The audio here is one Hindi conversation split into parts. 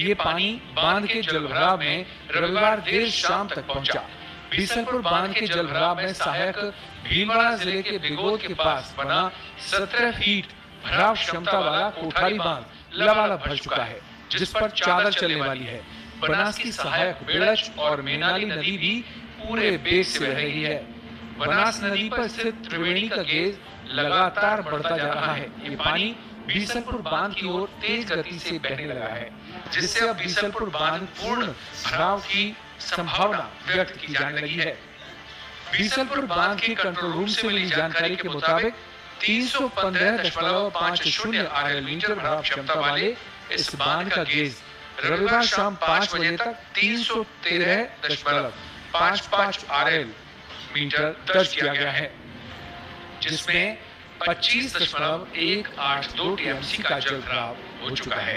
ये पानी बाँध के जलभराव में रविवार देर शाम तक पहुँचा। बीसलपुर बाँध के जलभराव में सहायक भीलवाड़ा ज़िले के बिगोद के पास बना 17 फीट भराव क्षमता वाला कोठारी बाँध लबालब भर चुका है जिस पर चादर चलने वाली है। बनास की सहायक बेड़च और मेनाली नदी भी पूरे बेग से बह रही है। बनास नदी पर स्थित त्रिवेणी का गेज लगातार बढ़ता जा रहा है। ये पानी बीसलपुर बाँध की ओर तेज गति से बहने लगा है, जिससे अब बीसलपुर बाँध पूर्ण भराव की संभावना व्यक्त की जाने लगी है। बीसलपुर बाँध के कंट्रोल रूम से मिली जानकारी के मुताबिक तीन सौ पंद्रह दशमलव पाँच शून्य आर मीटर भराव क्षमता वाले इस बाँध का गेज रविवार शाम पाँच बजे तक तीन सौ तेरह दशमलव पाँच पाँच आर मीटर दर्ज किया गया है। जिसमें पच्चीस दशमलव एक आठ दो टीएमसी का जल भराव हो चुका है।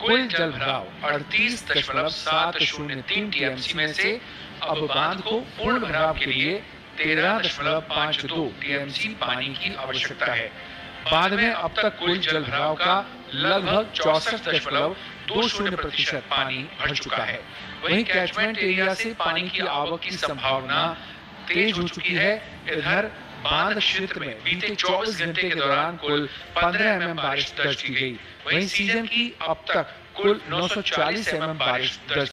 कुल जल भराव अड़तीस दशमलव सात शून्य तीन टीएमसी में से अब बाँध को पूर्ण भराव के लिए तेरह दशमलव पाँच दो टीएमसी पानी की आवश्यकता है। बाद में अब तक कुल जल भराव का लगभग चौसठ दशमलव दो शून्य प्रतिशत पानी भर चुका है। वहीं कैचमेंट एरिया से पानी की आवक की संभावना तेज हो चुकी है। इधर बाँध क्षेत्र में बीते 24 घंटे के दौरान कुल 15 एमएम बारिश दर्ज की गई। वहीं सीज़न की अब तक कुल 940 एमएम बारिश दर्ज